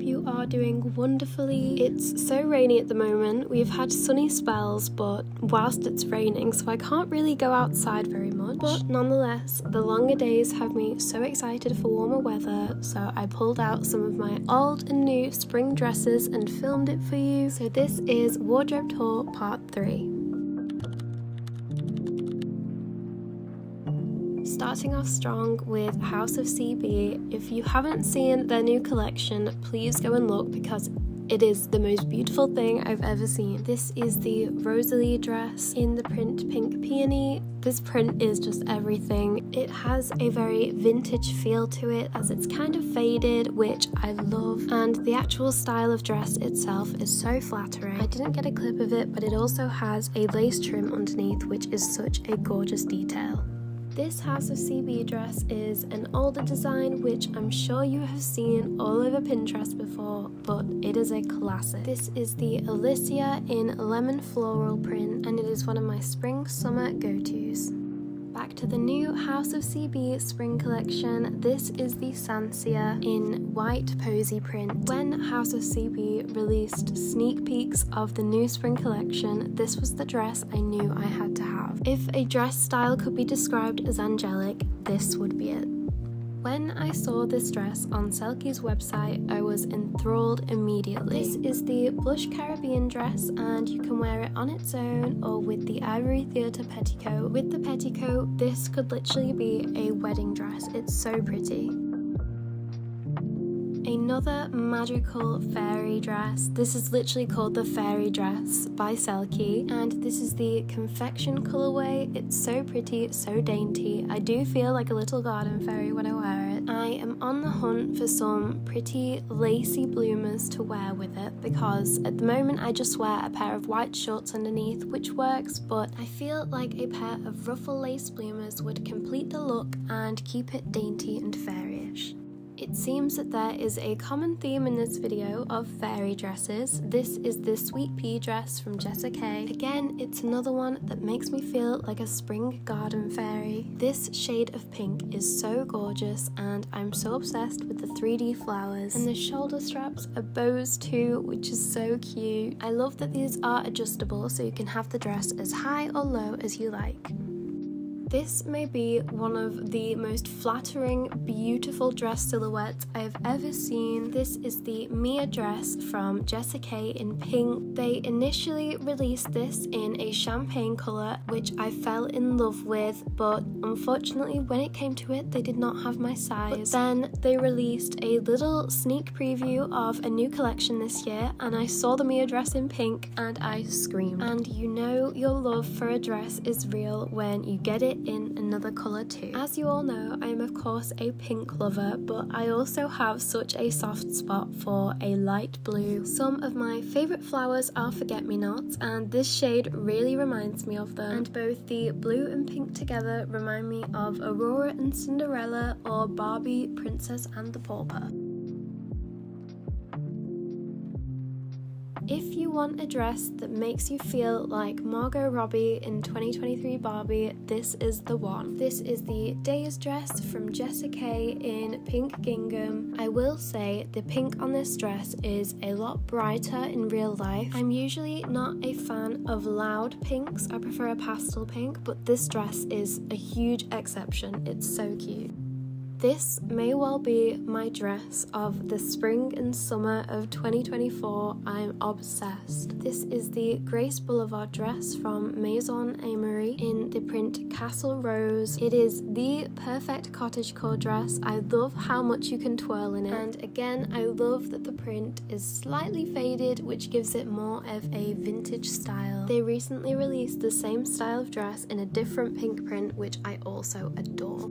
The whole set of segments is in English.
hope you are doing wonderfully. It's so rainy at the moment. We've had sunny spells, but whilst it's raining, so I can't really go outside very much. But nonetheless, the longer days have me so excited for warmer weather, so I pulled out some of my old and new spring dresses and filmed it for you. So this is Wardrobe Tour Part 3. Starting off strong with House of CB. If you haven't seen their new collection, please go and look because it is the most beautiful thing I've ever seen. This is the Rosalee dress in the print Pink Peony. This print is just everything. It has a very vintage feel to it as it's kind of faded, which I love. And the actual style of dress itself is so flattering. I didn't get a clip of it, but it also has a lace trim underneath, which is such a gorgeous detail. This House of CB dress is an older design which I'm sure you have seen all over Pinterest before, but it is a classic. This is the Alicia in lemon floral print and it is one of my spring summer go-tos. Back to the new House of CB spring collection. This is the Sancia in white posy print. When House of CB released sneak peeks of the new spring collection, this was the dress I knew I had to have. If a dress style could be described as angelic, this would be it. When I saw this dress on Selkie's website, I was enthralled immediately. This is the Blush Caribbean dress, and you can wear it on its own or with the Ivory Theatre petticoat. With the petticoat, this could literally be a wedding dress. It's so pretty. Another magical fairy dress. This is literally called the fairy dress by Selkie, and this is the confection colorway. It's so pretty, so dainty. I do feel like a little garden fairy when I wear it. I am on the hunt for some pretty lacy bloomers to wear with it because at the moment I just wear a pair of white shorts underneath, which works, but I feel like a pair of ruffle lace bloomers would complete the look and keep it dainty and fairyish. It seems that there is a common theme in this video of fairy dresses. This is the Sweet Pea dress from JessaKae. Again, it's another one that makes me feel like a spring garden fairy. This shade of pink is so gorgeous and I'm so obsessed with the 3D flowers. And the shoulder straps are bows too, which is so cute. I love that these are adjustable so you can have the dress as high or low as you like. This may be one of the most flattering, beautiful dress silhouettes I have ever seen. This is the Mia dress from JessaKae in pink. They initially released this in a champagne colour, which I fell in love with, but unfortunately, when it came to it, they did not have my size. But then they released a little sneak preview of a new collection this year, and I saw the Mia dress in pink and I screamed. And you know your love for a dress is real when you get it in another colour too. As you all know, I am of course a pink lover, but I also have such a soft spot for a light blue. Some of my favourite flowers are forget-me-nots, and this shade really reminds me of them. And both the blue and pink together remind me of Aurora and Cinderella or Barbie, Princess and the Pauper. If you want a dress that makes you feel like Margot Robbie in 2023 Barbie, this is the one. This is the Daze dress from JessaKae in pink gingham. I will say the pink on this dress is a lot brighter in real life. I'm usually not a fan of loud pinks, I prefer a pastel pink, but this dress is a huge exception. It's so cute. This may well be my dress of the spring and summer of 2024. I'm obsessed. This is the Grace Boulevard dress from Maison Amory in the print Castle Rose. It is the perfect cottagecore dress. I love how much you can twirl in it. And again, I love that the print is slightly faded, which gives it more of a vintage style. They recently released the same style of dress in a different pink print, which I also adore.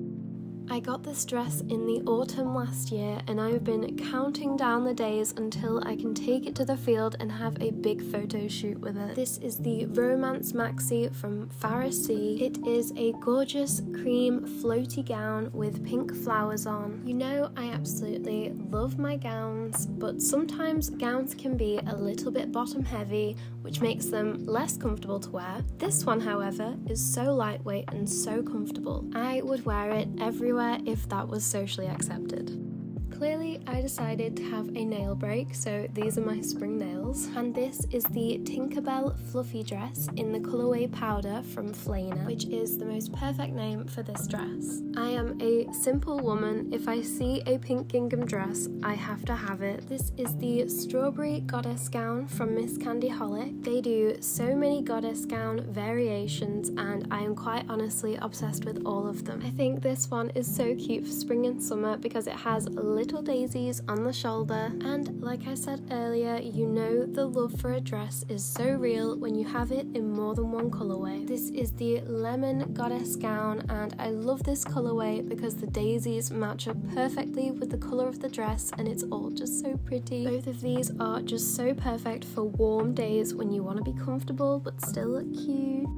I got this dress in the autumn last year and I've been counting down the days until I can take it to the field and have a big photo shoot with it. This is the Romance Maxi from C. It is a gorgeous cream floaty gown with pink flowers on. You know I absolutely love my gowns, but sometimes gowns can be a little bit bottom heavy, which makes them less comfortable to wear. This one, however, is so lightweight and so comfortable. I would wear it everywhere if that was socially accepted. Clearly I decided to have a nail break, so these are my spring nails. And this is the Tinkerbell Fluffy dress in the colourway powder from Flainer, which is the most perfect name for this dress. I am a simple woman. If I see a pink gingham dress, I have to have it. This is the Strawberry Goddess gown from Miss Candyholic. They do so many goddess gown variations, and I am quite honestly obsessed with all of them. I think this one is so cute for spring and summer because it has little daisies on the shoulder, and like I said earlier, you know the love for a dress is so real when you have it in more than one colorway. This is the Lemon Goddess gown, and I love this colorway because the daisies match up perfectly with the color of the dress, and it's all just so pretty. Both of these are just so perfect for warm days when you want to be comfortable but still look cute.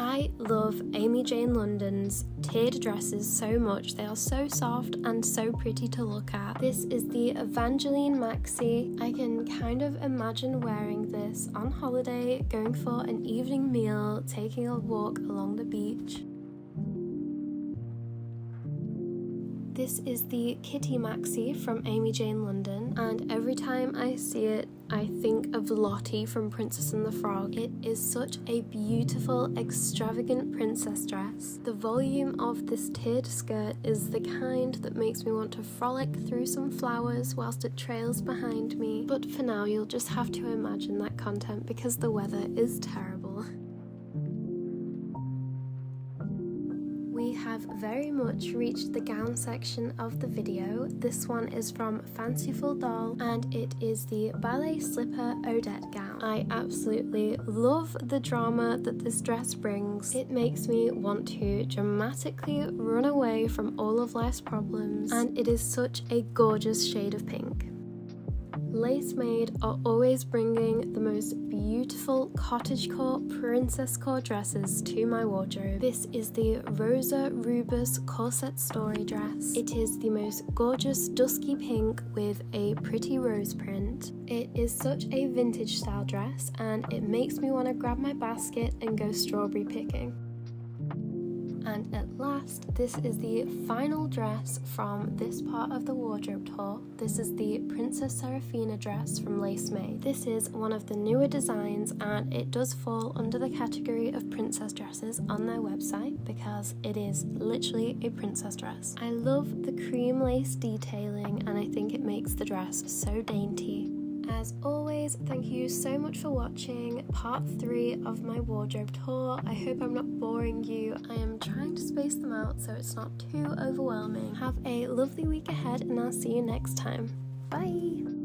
I love Amy Jane London's tiered dresses so much. They are so soft and so pretty to look at. This is the Evangeline Maxi. I can kind of imagine wearing this on holiday, going for an evening meal, taking a walk along the beach. This is the Kitty Maxi from Amy Jane London, and every time I see it, I think of Lottie from Princess and the Frog. It is such a beautiful, extravagant princess dress. The volume of this tiered skirt is the kind that makes me want to frolic through some flowers whilst it trails behind me. But for now, you'll just have to imagine that content because the weather is terrible. Have very much reached the gown section of the video. This one is from Fanciful Doll and it is the Ballet Slipper Odette gown. I absolutely love the drama that this dress brings. It makes me want to dramatically run away from all of life's problems and it is such a gorgeous shade of pink. Lace Made are always bringing the most beautiful cottagecore princess core dresses to my wardrobe. This is the Rosa Rubus corset story dress. It is the most gorgeous dusky pink with a pretty rose print. It is such a vintage style dress and it makes me want to grab my basket and go strawberry picking. And at last, this is the final dress from this part of the wardrobe tour. This is the Princess Seraphina dress from Lace Made. This is one of the newer designs and it does fall under the category of princess dresses on their website because it is literally a princess dress. I love the cream lace detailing and I think it makes the dress so dainty. As always, thank you so much for watching part three of my wardrobe tour. I hope I'm not boring you. I am trying to space them out so it's not too overwhelming. Have a lovely week ahead, and I'll see you next time. Bye!